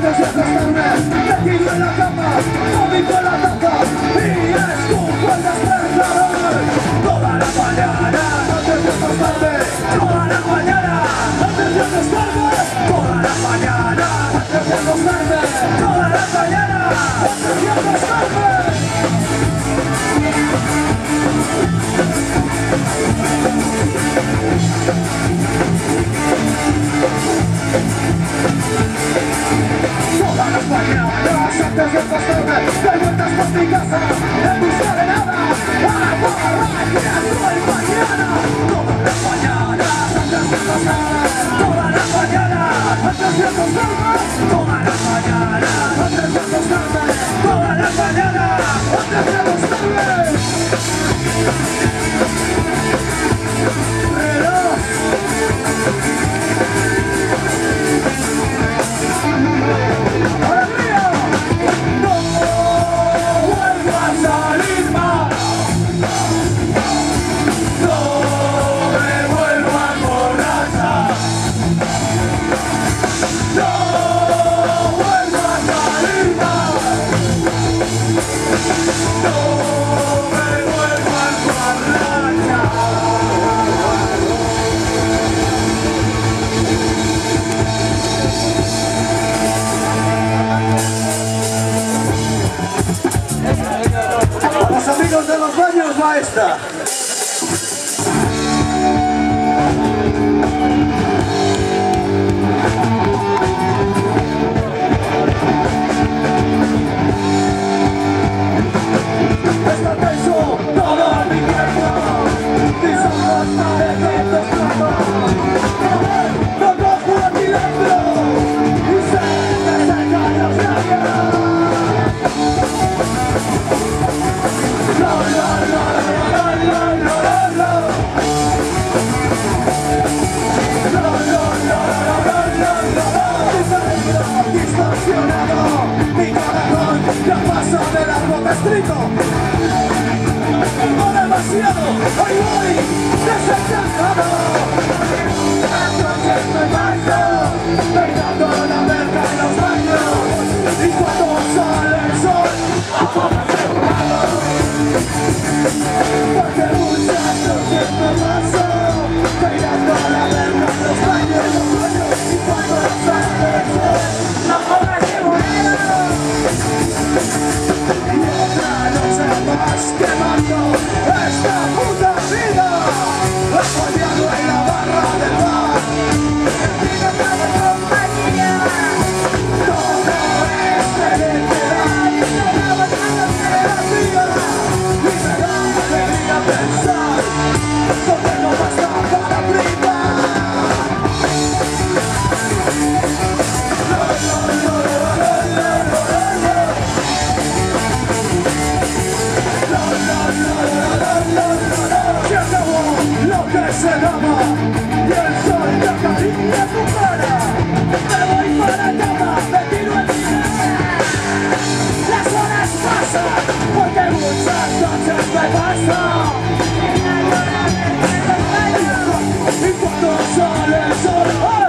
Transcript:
Let's go. acompaña De vueltas por mi casa En busca de nada A la Meistermeister. estricto. No demasiado, ahí voy. Qué macho está puta Se acabó lo que se daba y el sol de cariño tu cara. Me voy para cama, me tiro el Las horas pasan porque muchas noches me pasan. Y cuando sale el sol,